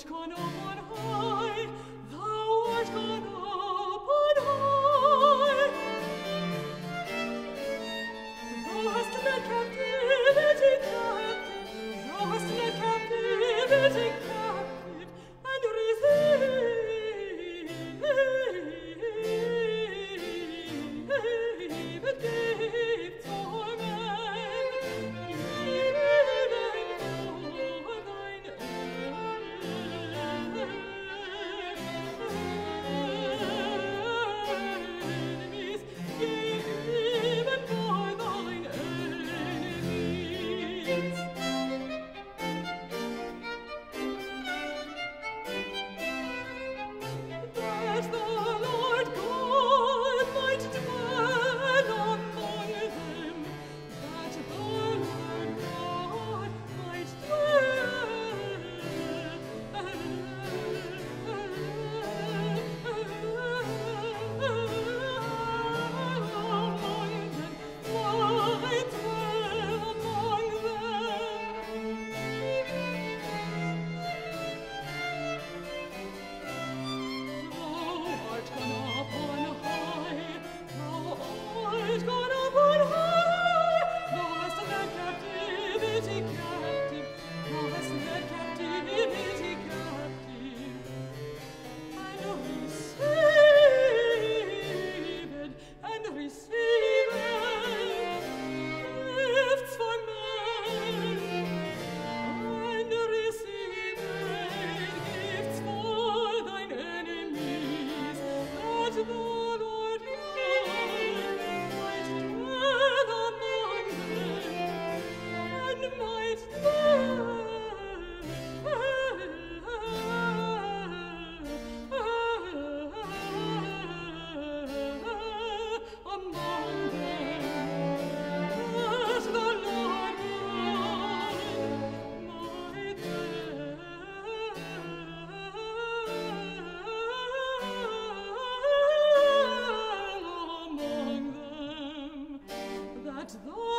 George Conover. the